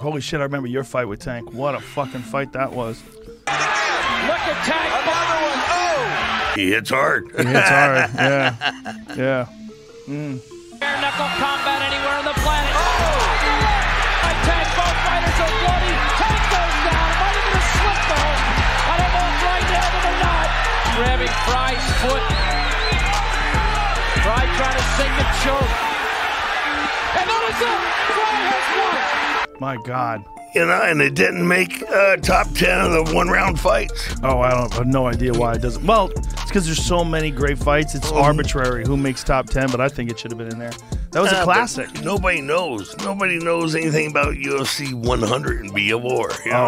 Holy shit! I remember your fight with Tank. What a fucking fight that was. Look at Tank. Another one. Oh! He hits hard. He hits hard. Yeah. Yeah. Mm. Bare knuckle combat anywhere on the planet. Oh! I Tank. Both fighters are bloody. Tank goes down. Might have been a slip though. I don't know if right now or not. Grabbing Frye's foot. Frye trying to sink and choke. And that is it. Frye has won. My God. You know, and it didn't make uh, top 10 of the one round fights. Oh, I don't I have no idea why it doesn't. Well, it's because there's so many great fights. It's arbitrary who makes top ten, but I think it should have been in there. That was Uh, a classic. Nobody knows. Nobody knows anything about UFC 100 and be a war. You know?